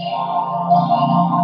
Oh,